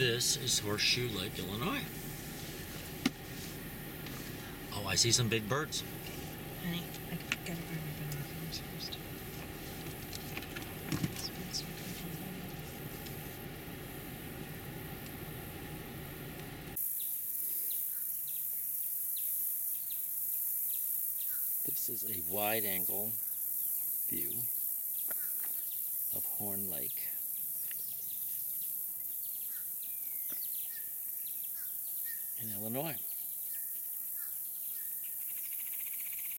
This is Horseshoe Lake, Illinois. Oh, I see some big birds. Honey, I gotta my binoculars first. This is a wide angle view of Horn Lake. In Illinois.